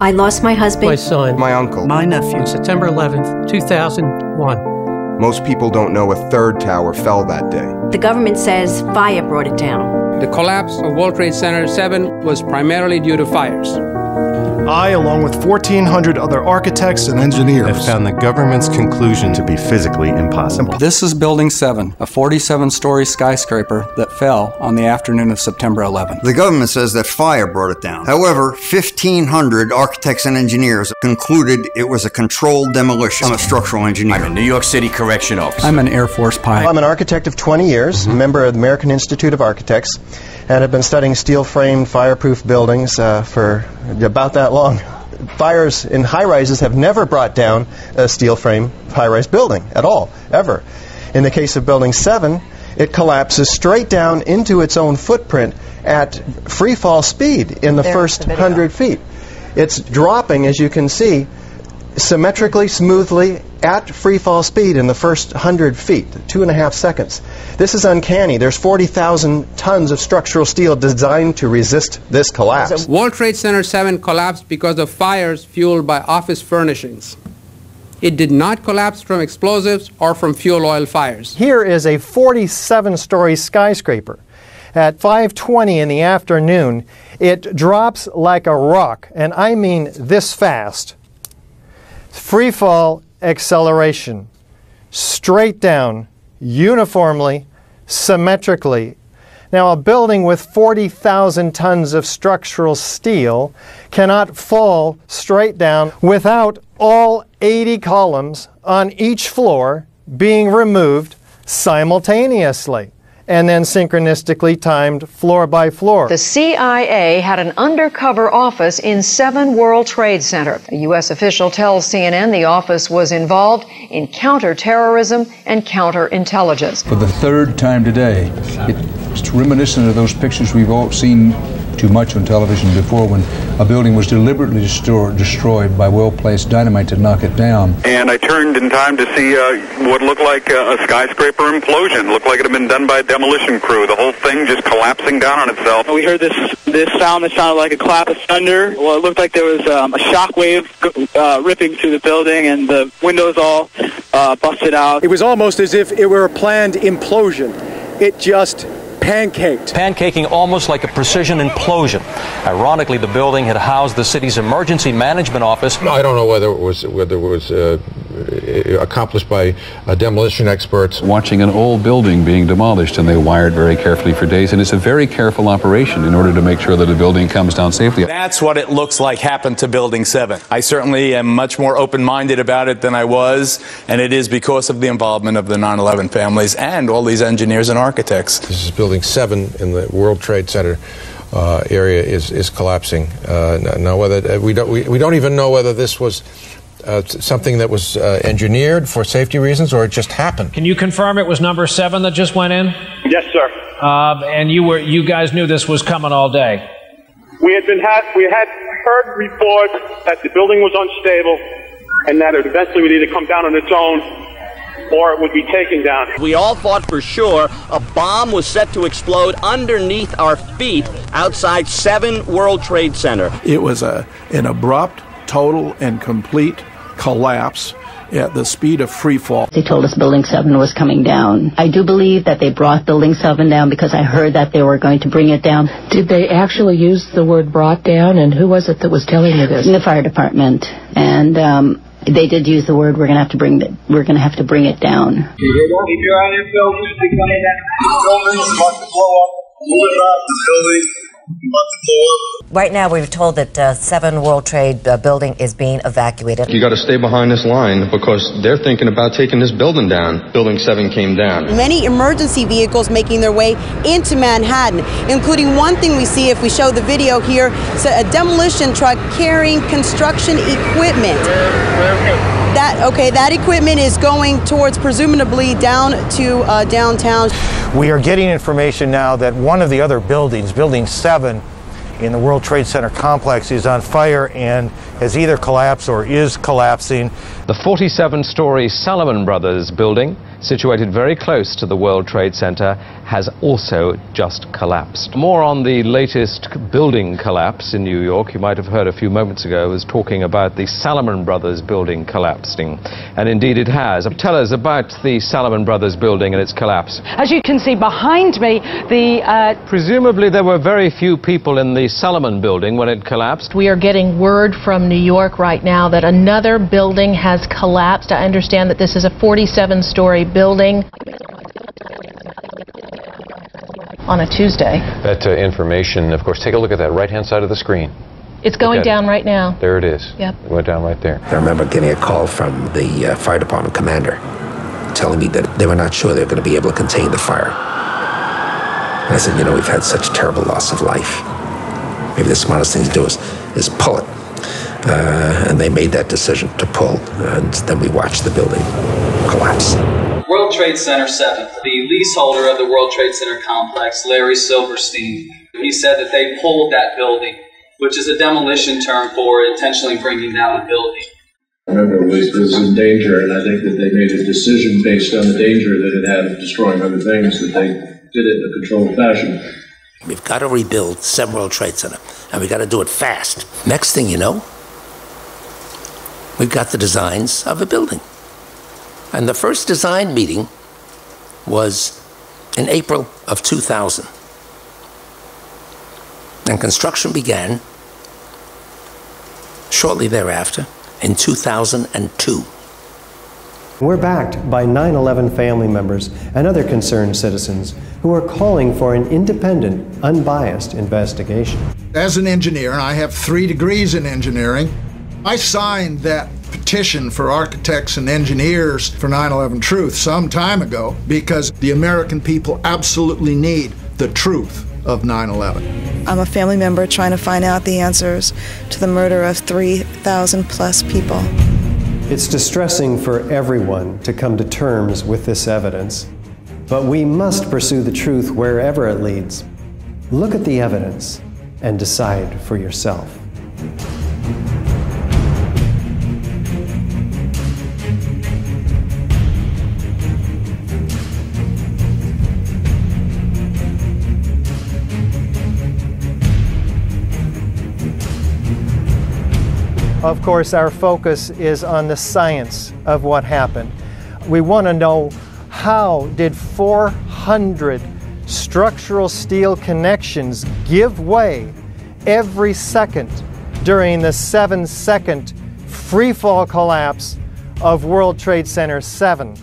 I lost my husband. My son. My uncle. My nephew. On September 11th, 2001. Most people don't know a third tower fell that day. The government says fire brought it down. The collapse of World Trade Center 7 was primarily due to fires. I, along with 1,400 other architects and engineers, have found the government's conclusion to be physically impossible. This is Building 7, a 47 story skyscraper that fell on the afternoon of September 11th. The government says that fire brought it down. However, 1,500 architects and engineers concluded it was a controlled demolition. I'm a structural engineer. I'm a New York City correction officer. I'm an Air Force pilot. I'm an architect of 20 years, mm-hmm. member of the American Institute of Architects and have been studying steel framed fireproof buildings uh, for about that long. Fires in high rises have never brought down a steel frame high rise building at all, ever. In the case of Building 7, it collapses straight down into its own footprint at free fall speed in the There's first the 100 feet. It's dropping, as you can see, symmetrically, smoothly, at free fall speed in the first 100 feet, two and a half seconds. This is uncanny. There's 40,000 tons of structural steel designed to resist this collapse. World Trade Center 7 collapsed because of fires fueled by office furnishings. It did not collapse from explosives or from fuel oil fires. Here is a 47 story skyscraper. At 5:20 in the afternoon, it drops like a rock, and I mean this fast free fall acceleration, straight down, uniformly, symmetrically. Now, a building with 40,000 tons of structural steel cannot fall straight down without all 80 columns on each floor being removed simultaneously and then synchronistically timed floor by floor. The CIA had an undercover office in 7 World Trade Center. A U.S. official tells CNN the office was involved in counterterrorism and counterintelligence. For the third time today, it's reminiscent of those pictures we've all seen too much on television before when a building was deliberately destroyed, destroyed by well-placed dynamite to knock it down. And I turned in time to see uh, what looked like a, a skyscraper implosion. Looked like it had been done by a demolition crew. The whole thing just collapsing down on itself. We heard this this sound that sounded like a clap of thunder. Well, it looked like there was um, a shock wave uh, ripping through the building, and the windows all uh, busted out. It was almost as if it were a planned implosion. It just pancaked. Pancaking almost like a precision implosion. Ironically, the building had housed the city's emergency management office. No, I don't know whether it was whether it was uh, accomplished by uh, demolition experts. Watching an old building being demolished, and they wired very carefully for days, and it's a very careful operation in order to make sure that a building comes down safely. That's what it looks like happened to Building 7. I certainly am much more open-minded about it than I was, and it is because of the involvement of the 9/11 families and all these engineers and architects. This is Building Building 7 in the World Trade Center uh, area is, is collapsing. Uh, now, whether uh, we don't, we, we don't even know whether this was uh, something that was uh, engineered for safety reasons or it just happened. Can you confirm it was number seven that just went in? Yes, sir. Uh, and you were you guys knew this was coming all day. We had been had we had heard reports that the building was unstable and that it eventually would either come down on its own or it would be taken down. We all thought for sure a bomb was set to explode underneath our feet outside 7 World Trade Center. It was a, an abrupt, total, and complete collapse at the speed of free fall. They told us Building 7 was coming down. I do believe that they brought Building 7 down because I heard that they were going to bring it down. Did they actually use the word brought down, and who was it that was telling you this? The fire department. And um, they did use the word we're going to have to bring the, we're going to have to bring it down. If you're on your building, coming down, building's about to blow up. Move it up. The building Right now, we're told that uh, Seven World Trade uh, building is being evacuated. You got to stay behind this line because they're thinking about taking this building down. Building Seven came down. Many emergency vehicles making their way into Manhattan, including one thing we see if we show the video here: a demolition truck carrying construction equipment that okay that equipment is going towards presumably down to uh, downtown. We are getting information now that one of the other buildings building 7 in the world trade center complex is on fire and has either collapsed or is collapsing. The 47 story Salomon brothers building situated very close to the World Trade Center, has also just collapsed. More on the latest building collapse in New York. You might have heard a few moments ago I was talking about the Salomon Brothers building collapsing. And indeed it has. Tell us about the Salomon Brothers building and its collapse. As you can see behind me, the... Uh, Presumably there were very few people in the Salomon building when it collapsed. We are getting word from New York right now that another building has collapsed. I understand that this is a 47-story building on a Tuesday. That uh, information, of course, take a look at that right-hand side of the screen. It's going down right now. There it is. Yep. It went down right there. I remember getting a call from the uh, fire department commander telling me that they were not sure they were going to be able to contain the fire. And I said, you know, we've had such terrible loss of life. Maybe the smartest thing to do is, is pull it. Uh, and they made that decision to pull, and then we watched the building collapse. World Trade Center 7, the leaseholder of the World Trade Center complex, Larry Silverstein, he said that they pulled that building, which is a demolition term for intentionally bringing down a building. I Remember, it was, was in danger, and I think that they made a decision based on the danger that it had of destroying other things, that they did it in a controlled fashion. We've got to rebuild Seven World Trade Center, and we've got to do it fast. Next thing you know, we've got the designs of a building. And the first design meeting was in April of 2000. And construction began shortly thereafter in 2002. We're backed by 9 11 family members and other concerned citizens who are calling for an independent, unbiased investigation. As an engineer, and I have three degrees in engineering, I signed that petition for architects and engineers for 9 11 Truth some time ago because the American people absolutely need the truth of 9 11. I'm a family member trying to find out the answers to the murder of 3,000 plus people. It's distressing for everyone to come to terms with this evidence, but we must pursue the truth wherever it leads. Look at the evidence and decide for yourself. Of course, our focus is on the science of what happened. We want to know how did 400 structural steel connections give way every second during the seven second free fall collapse of World Trade Center 7.